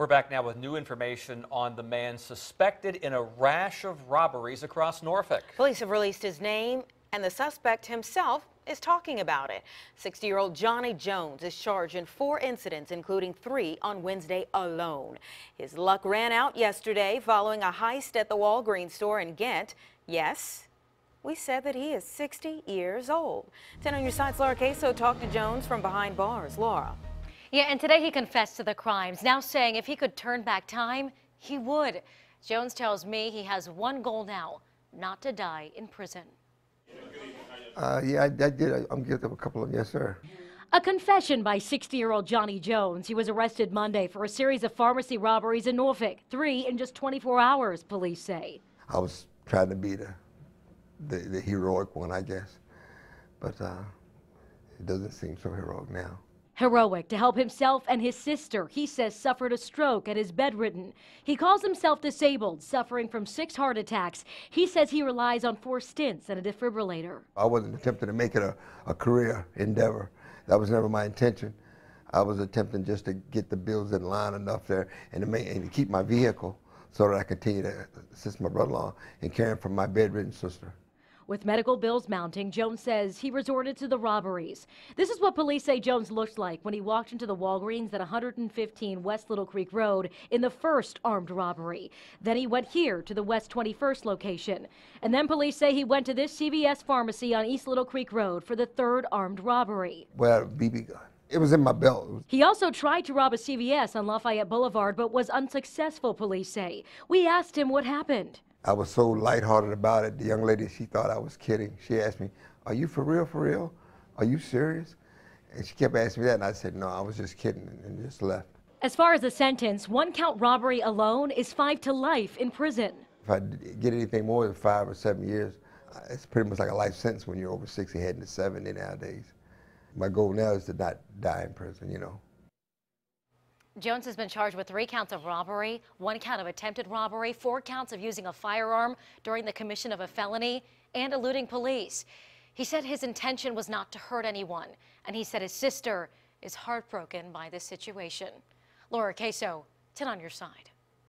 We're back now with new information on the man suspected in a rash of robberies across Norfolk. Police have released his name, and the suspect himself is talking about it. 60 year old Johnny Jones is charged in four incidents, including three on Wednesday alone. His luck ran out yesterday following a heist at the Walgreens store in Ghent. Yes, we said that he is 60 years old. 10 on your side's Laura Caso talked to Jones from behind bars. Laura. Yeah, and today he confessed to the crimes, now saying if he could turn back time, he would. Jones tells me he has one goal now, not to die in prison. Uh, yeah, I, I did. I, I'm guilty of a couple of, yes, sir. A confession by 60 year old Johnny Jones. He was arrested Monday for a series of pharmacy robberies in Norfolk, three in just 24 hours, police say. I was trying to be the, the, the heroic one, I guess. But uh, it doesn't seem so heroic now. Heroic to help himself and his sister, he says suffered a stroke and is bedridden. He calls himself disabled, suffering from six heart attacks. He says he relies on four stints and a defibrillator. I wasn't attempting to make it a, a career endeavor. That was never my intention. I was attempting just to get the bills in line enough there and to, make, and to keep my vehicle so that I continue to assist my brother-in-law in caring for my bedridden sister. With medical bills mounting, Jones says he resorted to the robberies. This is what police say Jones looked like when he walked into the Walgreens at 115 West Little Creek Road in the first armed robbery. Then he went here to the West 21st location. And then police say he went to this CVS pharmacy on East Little Creek Road for the third armed robbery. Well, BB gun. It was in my belt. He also tried to rob a CVS on Lafayette Boulevard, but was unsuccessful, police say. We asked him what happened. I was so lighthearted about it. The young lady, she thought I was kidding. She asked me, Are you for real, for real? Are you serious? And she kept asking me that, and I said, No, I was just kidding, and just left. As far as the sentence, one count robbery alone is five to life in prison. If I get anything more than five or seven years, it's pretty much like a life sentence when you're over 60, heading to 70 nowadays. My goal now is to not die in prison, you know. Jones has been charged with three counts of robbery, one count of attempted robbery, four counts of using a firearm during the commission of a felony, and eluding police. He said his intention was not to hurt anyone, and he said his sister is heartbroken by this situation. Laura Caso, 10 on your side.